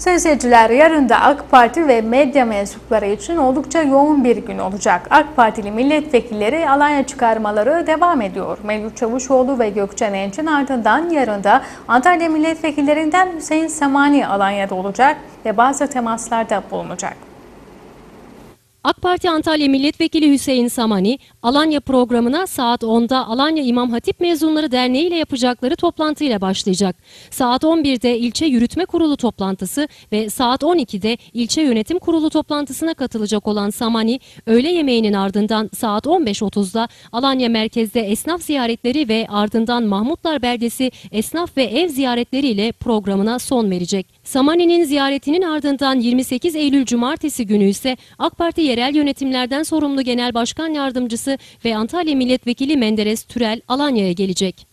Sayın seyirciler yarın da AK Parti ve medya mensupları için oldukça yoğun bir gün olacak. AK Partili milletvekilleri Alanya çıkarmaları devam ediyor. Mevlüt Çavuşoğlu ve Gökçen Enç'in ardından yarın da Antalya milletvekillerinden Hüseyin Samani Alanya'da olacak ve bazı temaslarda bulunacak. AK Parti Antalya Milletvekili Hüseyin Samani, Alanya programına saat 10'da Alanya İmam Hatip Mezunları Derneği ile yapacakları toplantıyla başlayacak. Saat 11'de ilçe yürütme kurulu toplantısı ve saat 12'de ilçe yönetim kurulu toplantısına katılacak olan Samani, öğle yemeğinin ardından saat 15.30'da Alanya merkezde esnaf ziyaretleri ve ardından Mahmutlar Beldesi esnaf ve ev ziyaretleri ile programına son verecek. Samani'nin ziyaretinin ardından 28 Eylül Cumartesi günü ise AK Parti yerel yönetimlerden sorumlu Genel Başkan Yardımcısı ve Antalya Milletvekili Menderes Türel Alanya'ya gelecek.